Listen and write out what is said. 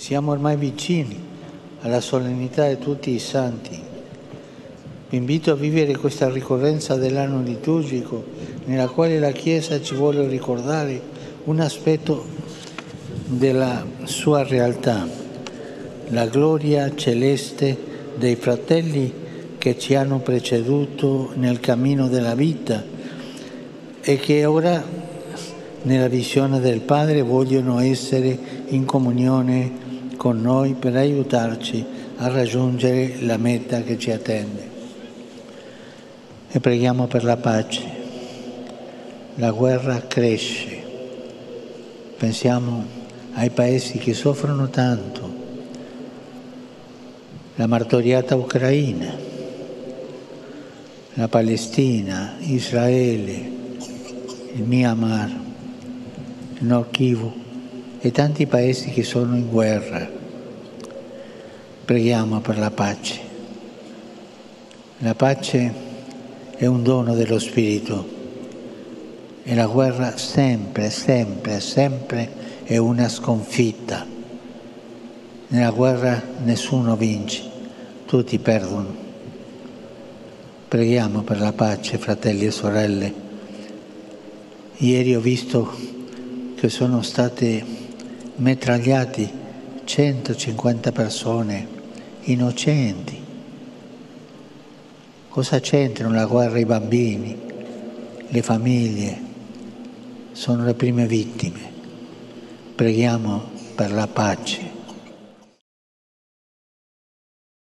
Siamo ormai vicini alla solennità di tutti i santi. Vi invito a vivere questa ricorrenza dell'anno liturgico nella quale la Chiesa ci vuole ricordare un aspetto della sua realtà, la gloria celeste dei fratelli che ci hanno preceduto nel cammino della vita e che ora nella visione del Padre vogliono essere in comunione con noi per aiutarci a raggiungere la meta che ci attende. E preghiamo per la pace. La guerra cresce. Pensiamo ai paesi che soffrono tanto. La martoriata Ucraina, la Palestina, Israele, il Myanmar, il Nord Kivu e tanti paesi che sono in guerra. Preghiamo per la pace. La pace è un dono dello Spirito e la guerra sempre, sempre, sempre è una sconfitta. Nella guerra nessuno vince, tutti perdono. Preghiamo per la pace, fratelli e sorelle. Ieri ho visto che sono state metragliati 150 persone innocenti. Cosa c'entrano la guerra i bambini, le famiglie? Sono le prime vittime. Preghiamo per la pace.